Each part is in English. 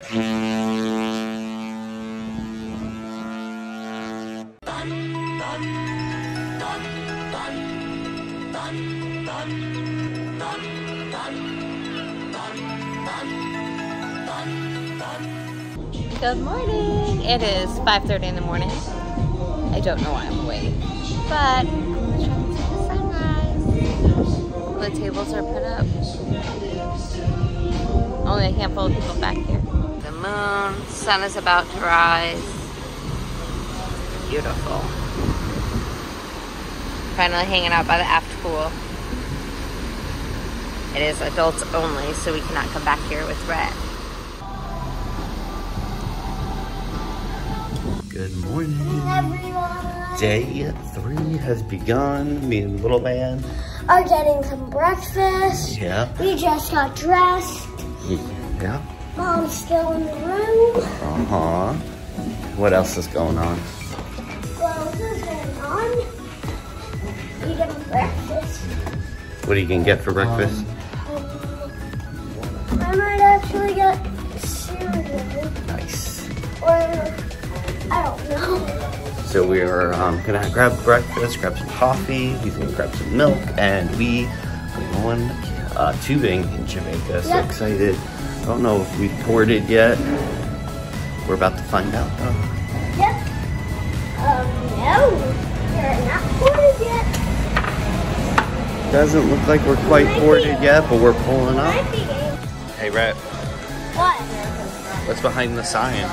Good morning. It is 5.30 in the morning. I don't know why I'm awake, but I'm trying to see the sunrise. The tables are put up. Only a handful of people back here. The moon, sun is about to rise. Beautiful. Finally hanging out by the aft pool. It is adults only, so we cannot come back here with Rhett. Good morning. Day three has begun. Me and little man. Are getting some breakfast. Yeah. We just got dressed. Yeah. Mom's still in the room. Uh huh. What else is going on? What else is going on? Eating breakfast. What are you gonna get for breakfast? Um, I might actually get cereal. nice. Or, I don't know. So we are um, gonna grab breakfast, grab some coffee. He's gonna grab some milk, and we are going uh, tubing in Jamaica. So Yep. excited! I don't know if we've boarded yet. We're about to find out. though. Yep. Um, no. You're not boarded yet. Doesn't look like we're quite Might be. boarded yet, but we're pulling up. Hey, Rhett, What? what's behind the sign?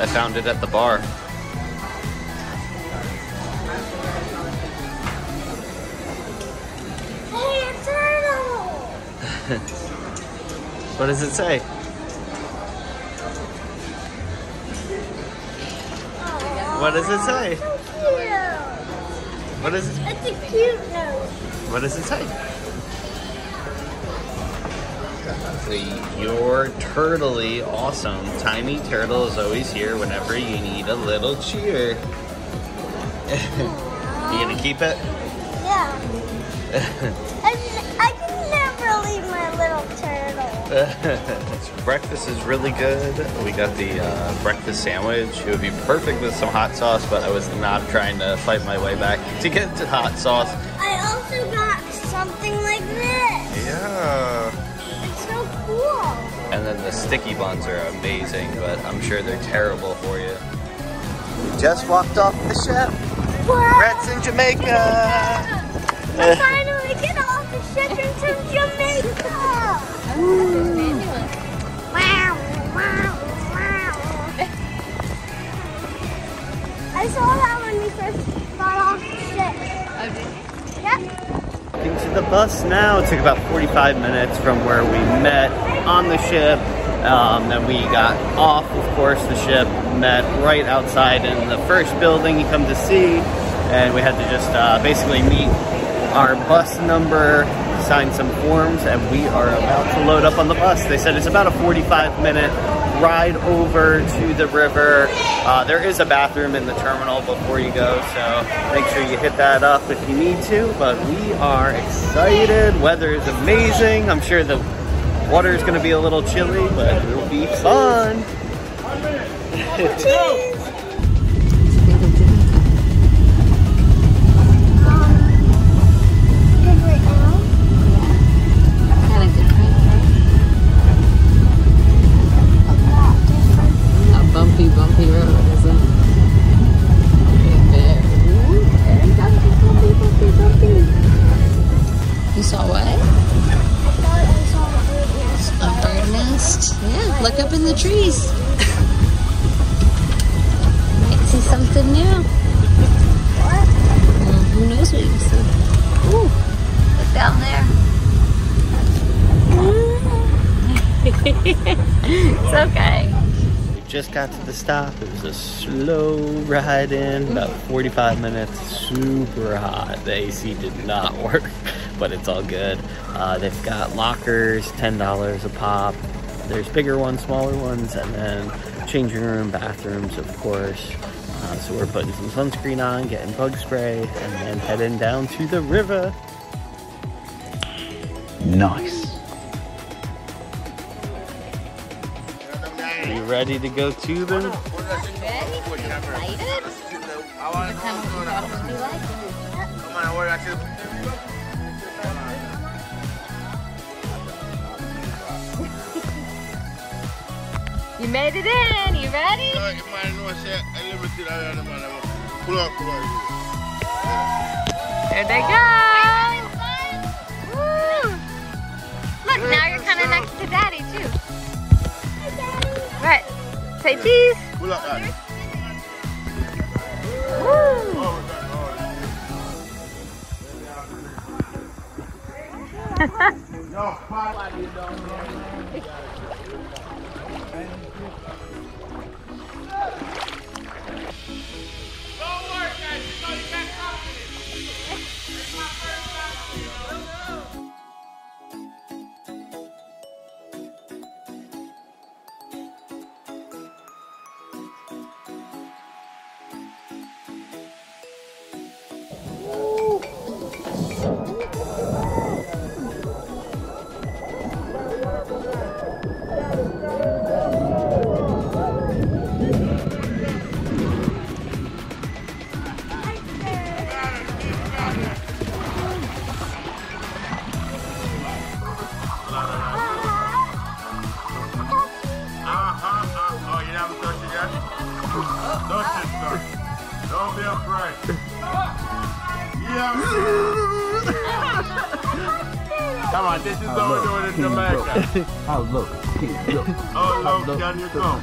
I found it at the bar. Hey, a turtle! What does it say? What does it say? So cute. What does it? It's a cute nose. What does it say? You're turtly awesome. Tiny Turtle is always here whenever you need a little cheer. you gonna keep it? Yeah. I, just, I can never leave my little turtle. breakfast is really good. We got the uh, breakfast sandwich. It would be perfect with some hot sauce, but I was not trying to fight my way back to get to hot sauce. I also got something like this. Yeah. It's so cool. And then the sticky buns are amazing, but I'm sure they're terrible for you. We just walked off the ship. Wow. Brett's in Jamaica. I finally get off the ship into Jamaica. I saw that when we first got off the ship. Yep. Into the bus now. It took about 45 minutes from where we met on the ship. Um, then we got off, of course, the ship, met right outside in the first building you come to see, and we had to just uh, basically meet our bus number, sign some forms, and we are about to load up on the bus. They said it's about a 45 minute ride over to the river. Uh, there is a bathroom in the terminal before you go, so make sure you hit that up if you need to. But we are excited. Weather is amazing. I'm sure the water is going to be a little chilly, but it'll be fun. Stop. It was a slow ride in, about 45 minutes, super hot. The AC did not work, but it's all good. Uh, they've got lockers, $10 a pop. There's bigger ones, smaller ones, and then changing room, bathrooms, of course. Uh, so we're putting some sunscreen on, getting bug spray, and then heading down to the river. Nice. Ready to go to them? Ready? Excited? What time will you talk to me like? You made it in. You ready? There they go. Woo. Look, now you're kind of next to Daddy too. Right. Say cheese. Woo. Oh, look. Look. Oh, look, can you come?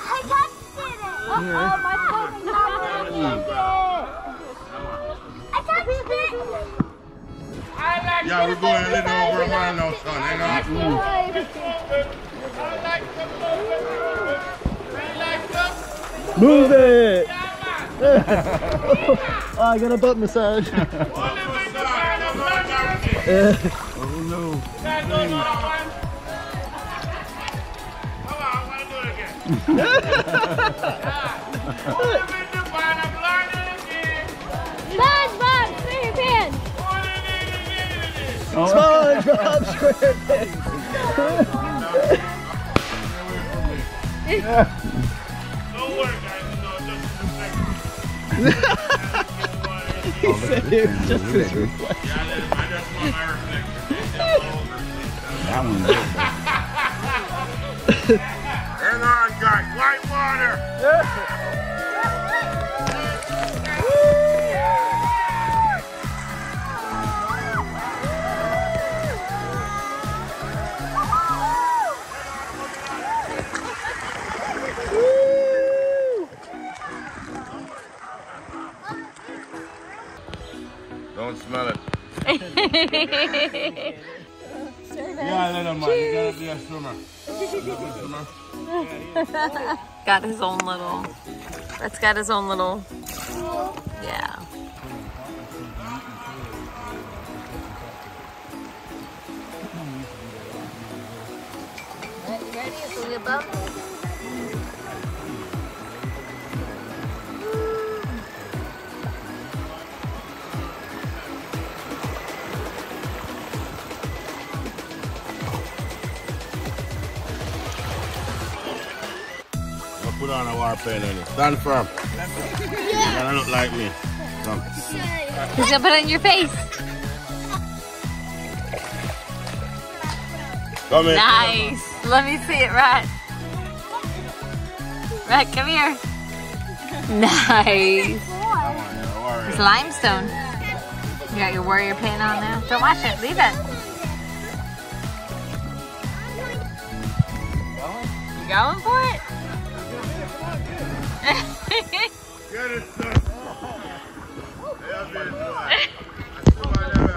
I touched it. Oh, my phone it. I touched it. Yeah, we're going a little over a mile now, son. Hang on. Move it! Oh, I got a butt massage. Oh, no. SpongeBob SquarePants. SpongeBob SquarePants. He said it was just his reflection. Yeah, I just want my reflection. That one good. yeah, little man. You gotta be a swimmer. Got his own little. That's got his own little. Yeah. Ready? It's a on a war paint on it. Stand firm. You gotta look like me. Come. He's gonna put it in your face. Come here. Nice. Let me see it, Rat. Rat, come here. Nice. It's limestone. You got your warrior paint on now. Don't wash it. Leave it. You going for it? Get it, son. Yeah, baby, boy. Come on, Emma.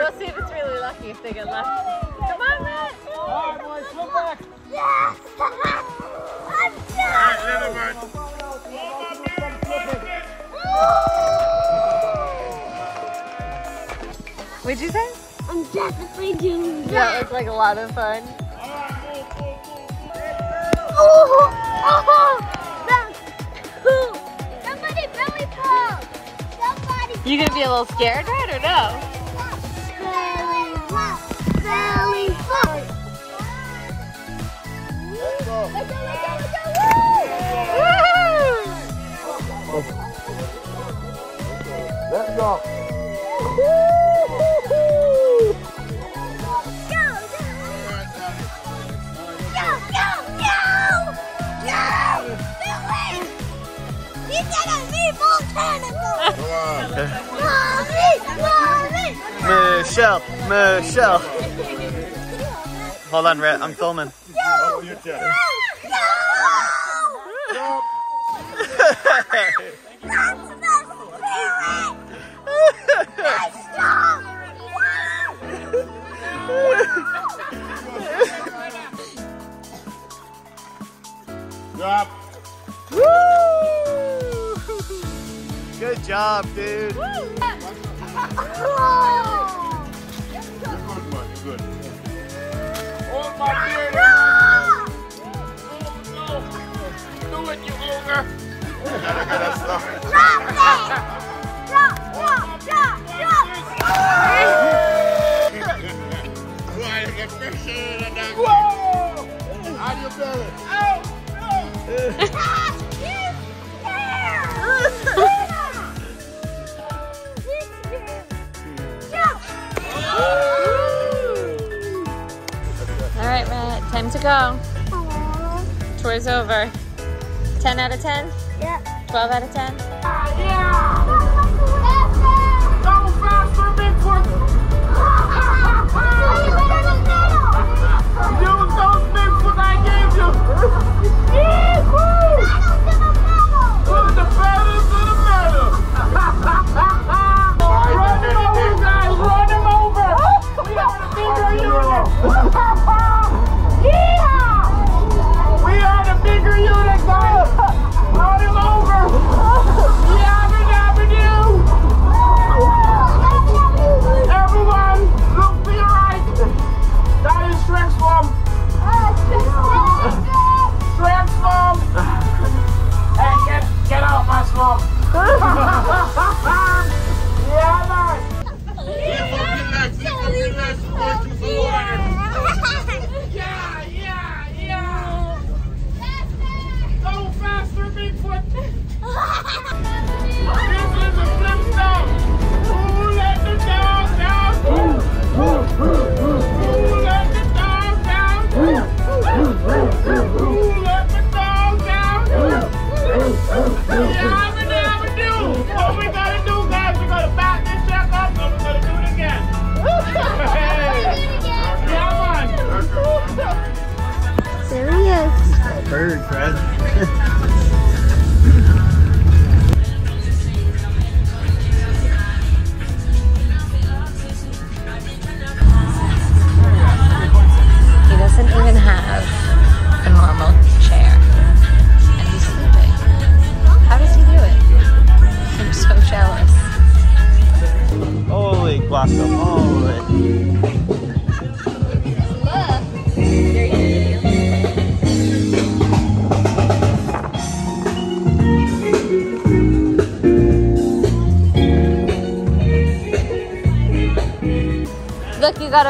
we'll see if it's really lucky if they get left. Come on, Rat. Yes. I'm Hey, done. little man. What'd you say? I'm definitely doing Yeah, that. it's like a lot of fun. You gonna be a little scared, right, or no? belly pull. Belly pull. Let's go, let's go, let's go. Let's go. Go, Come on. Michelle, Michelle. Hold on, Rhett. I'm filming. Your turn. Go! That's the spirit! Let's! Drop. Woo! Good job, dude. Oh! You're good, man. You're good. Oh, my dear. Ah! Do it, you ogre. Drop it! To go. Aw. Tour's over. 10 out of 10? Yeah. 12 out of 10? Go uh,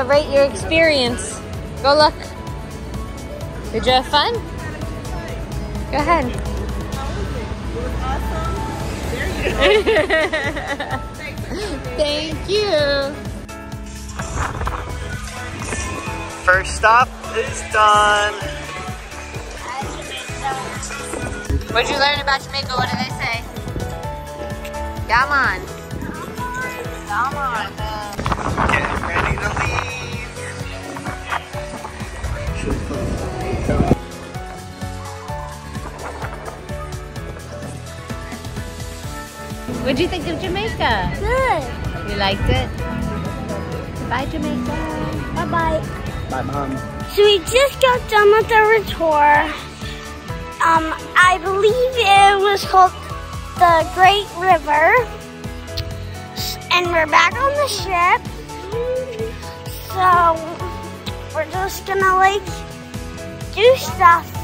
Look, you gotta rate your experience. Go look. Did you have fun? Go ahead. Thank you. First stop is done. What'd you learn about Jamaica? What do they say? On. Come on. Getting ready to leave. What'd you think of Jamaica? Good. You liked it? Bye, Jamaica. Bye bye. Bye, Mom. So we just got done with our tour. Um, I believe it was called the Great River. And we're back on the ship. So we're just gonna like do stuff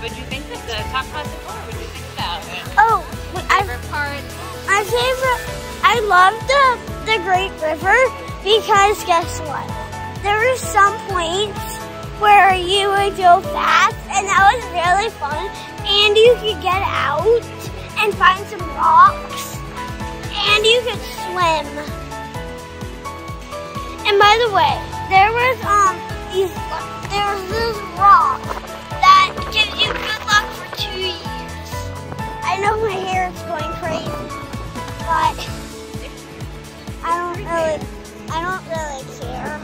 What'd you think of the top class tour? What'd you think about it? Oh, I, Favorite parts? my favorite, I love the, the Great River because guess what? There were some points where you would go fast and that was really fun and you could get out and find some rocks and you could swim. And by the way, there was um these there was this rock know my hair is going crazy, but I don't really I don't really care.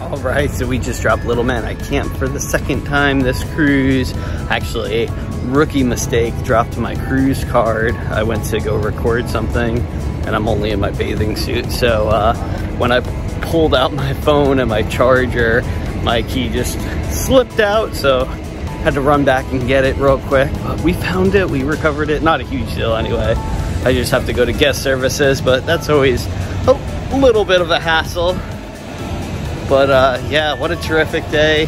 All right, so we just dropped Little Man I Camp for the second time this cruise. Actually, rookie mistake, dropped my cruise card. I went to go record something and I'm only in my bathing suit. So uh, when I pulled out my phone and my charger, my key just slipped out. So had to run back and get it real quick. But we found it, we recovered it. Not a huge deal anyway. I just have to go to guest services, but that's always a little bit of a hassle. But uh, yeah, what a terrific day.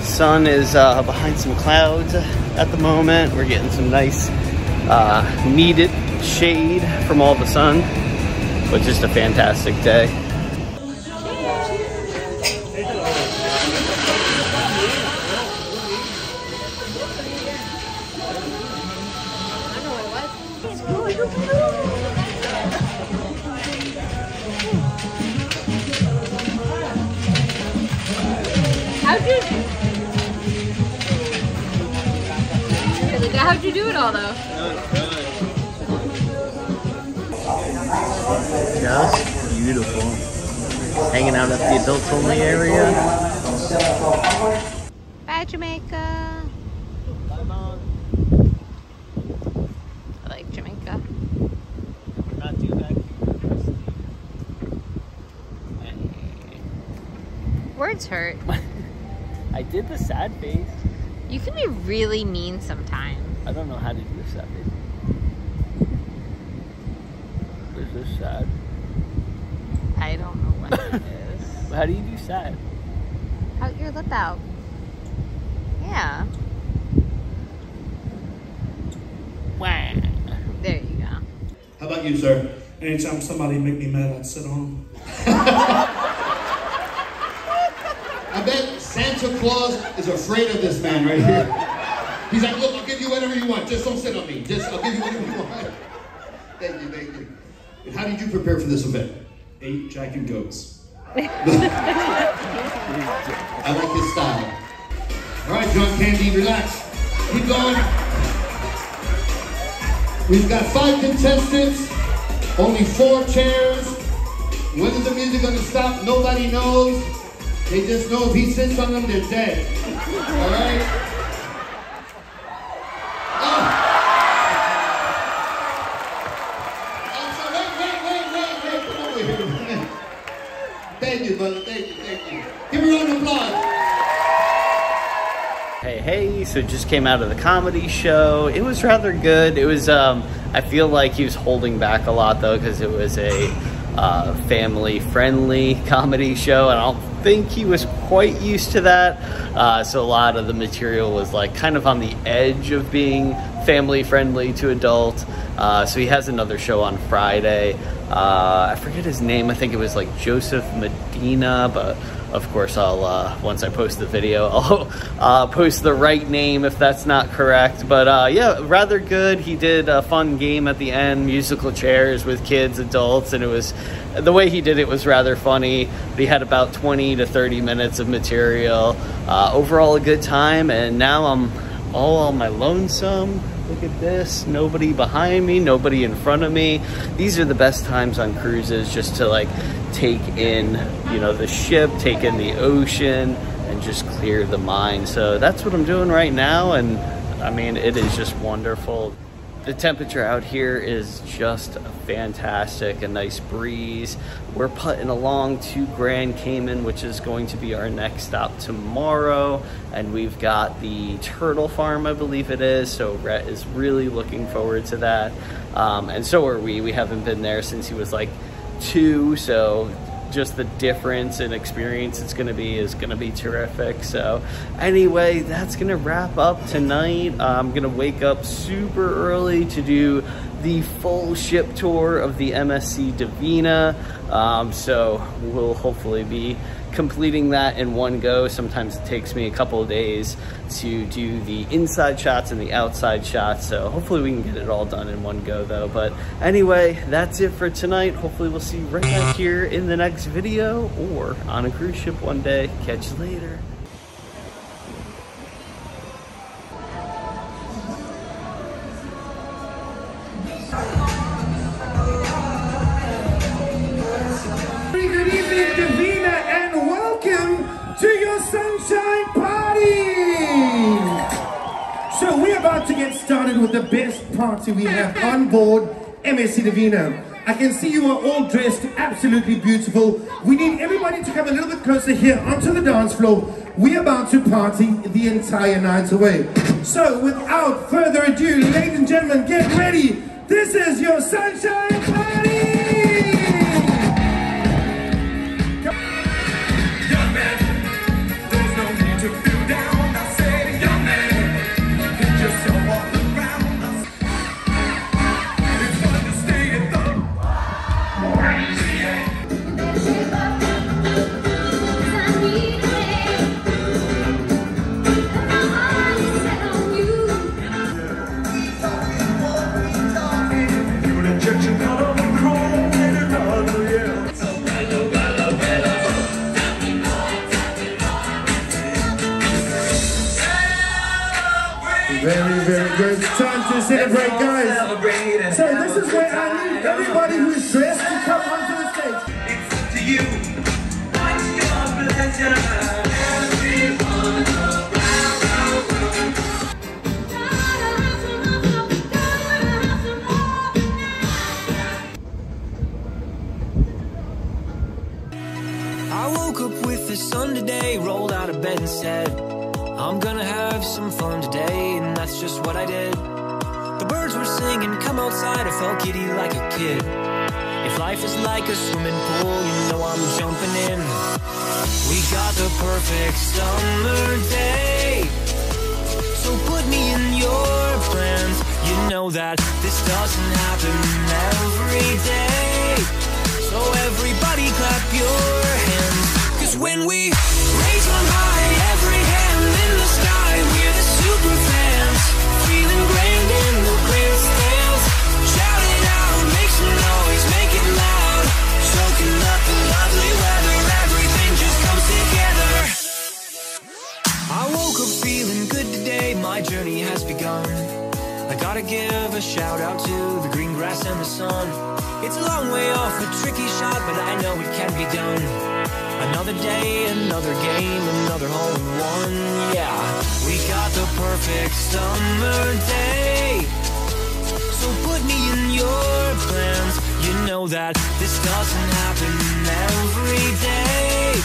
Sun is uh, behind some clouds at the moment. We're getting some nice uh, needed shade from all the sun, but just a fantastic day. How'd you... How'd you do it all though? Just beautiful. Hanging out at the adults only area. Bye, Jamaica. I like Jamaica. Not too bad. Words hurt. I did the sad face. You can be really mean sometimes. I don't know how to do a sad face. Is this sad? I don't know what it is. How do you do sad? Out your lip out. Yeah. Wah. There you go. How about you, sir? Anytime somebody make me mad, I'd sit on Santa Claus is afraid of this man right here. He's like, look, I'll give you whatever you want. Just don't sit on me. Just, I'll give you whatever you want. Thank you, thank you. And how did you prepare for this event? Eight Jack and Goats. I like his style. All right, John Candy, relax. Keep going. We've got five contestants, only four chairs. When is the music gonna stop? Nobody knows. They just know if he sits on them, they're dead. All right? Here. Thank you, brother. Thank you, thank you. Give me a round of applause. Hey, hey, so just came out of the comedy show. It was rather good. It was, um, I feel like he was holding back a lot though, because it was a uh, family friendly comedy show, and I don't think he was quite used to that. Uh, so a lot of the material was like kind of on the edge of being family friendly to adult. Uh, so he has another show on Friday. Uh, I forget his name. I think it was like Joseph Medina, but of course I'll uh, once I post the video, I'll uh, post the right name if that's not correct. But uh, yeah, rather good. He did a fun game at the end, musical chairs with kids, adults, and it was the way he did it was rather funny. he had about 20 to 30 minutes of material. Uh, overall, a good time, and now I'm all on my lonesome. Look at this. Nobody behind me, nobody in front of me. These are the best times on cruises just to like take in, you know, the ship, take in the ocean, and just clear the mind. So that's what I'm doing right now. And I mean, it is just wonderful. The temperature out here is just fantastic, a nice breeze. We're putting along to Grand Cayman, which is going to be our next stop tomorrow. And we've got the turtle farm, I believe it is. So Rhett is really looking forward to that. Um, and so are we. We haven't been there since he was like two, so just the difference in experience it's going to be is going to be terrific. So, anyway, that's going to wrap up tonight. I'm going to wake up super early to do the full ship tour of the MSC Divina. Um, so, we'll hopefully be completing that in one go. Sometimes it takes me a couple of days to do the inside shots and the outside shots. So hopefully we can get it all done in one go though. But anyway, that's it for tonight. Hopefully we'll see you right back here in the next video or on a cruise ship one day. Catch you later. Get started with the best party we have on board MSC Divina. I can see you are all dressed absolutely beautiful. We need everybody to come a little bit closer here onto the dance floor. We're about to party the entire night away. So without further ado, ladies and gentlemen, get ready. This is your Sunshine Party! Young man, there's no need to today, and that's just what I did. The birds were singing, come outside, I felt giddy like a kid. If life is like a swimming pool, you know I'm jumping in. We got the perfect summer day. So put me in your plans. You know that this doesn't happen every day. So everybody clap your hands. Cause when we raise them high, every hand in the sky, we're my journey has begun. I gotta give a shout out to the green grass and the sun. It's a long way off, a tricky shot, but I know it can be done. Another day, another game, another hole in one. Yeah, we got the perfect summer day. So put me in your plans. You know that this doesn't happen every day.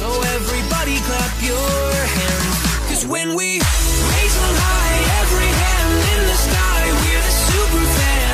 So everybody clap your hands. Cause when we raise them high, every hand in the sky, we're the super fans.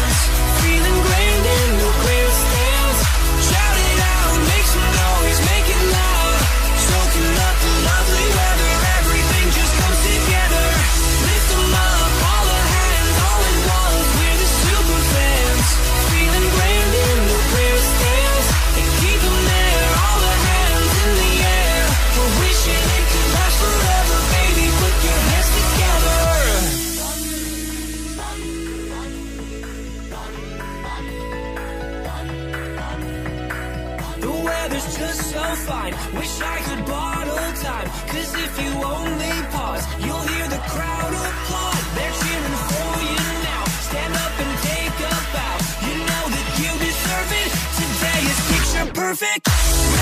Perfect.